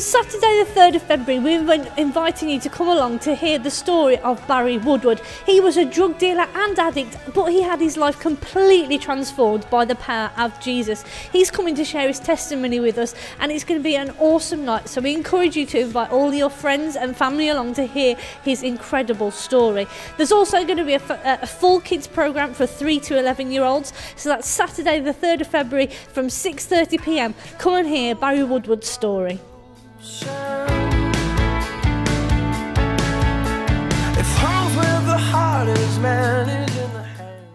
Saturday, the 3rd of February, we're inviting you to come along to hear the story of Barry Woodward. He was a drug dealer and addict, but he had his life completely transformed by the power of Jesus. He's coming to share his testimony with us, and it's going to be an awesome night. So we encourage you to invite all your friends and family along to hear his incredible story. There's also going to be a, a full kids program for 3 to 11 year olds. So that's Saturday, the 3rd of February from 6:30 p.m. Come and hear Barry Woodward's story.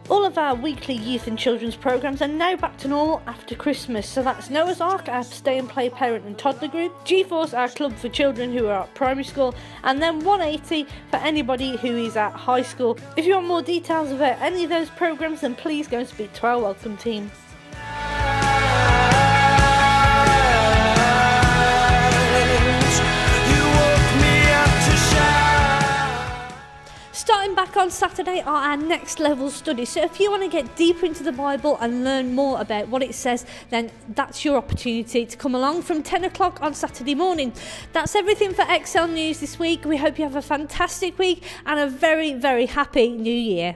All of our weekly youth and children's programmes are now back to normal after Christmas. So that's Noah's Ark, our stay and play parent and toddler group, G-Force, our club for children who are at primary school, and then 180 for anybody who is at high school. If you want more details about any of those programmes, then please go and speak to our welcome team. Starting back on Saturday are our next level studies. So if you want to get deeper into the Bible and learn more about what it says, then that's your opportunity to come along from 10 o'clock on Saturday morning. That's everything for Excel News this week. We hope you have a fantastic week and a very, very happy new year.